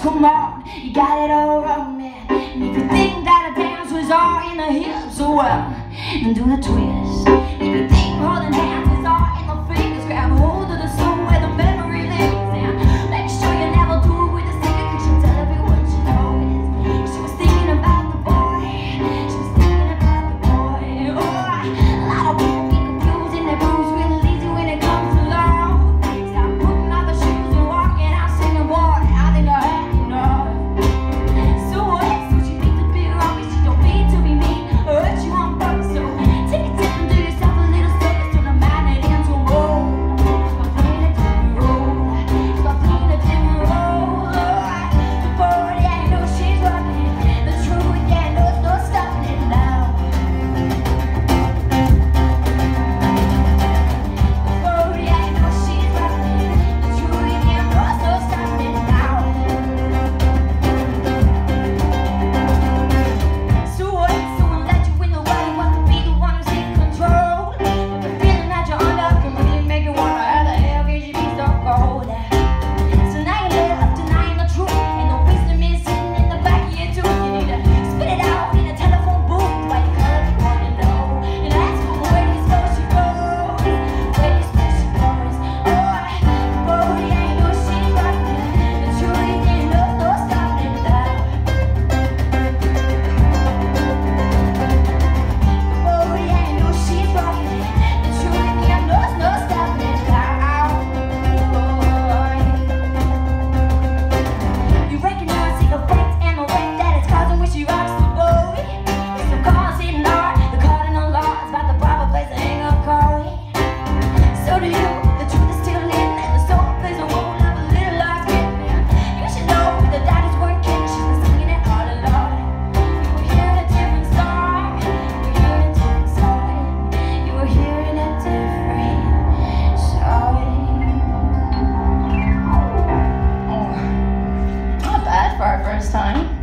Come on, you got it all wrong, man. And if you think that a dance was all in the hips, well, and do the twist. for our first time.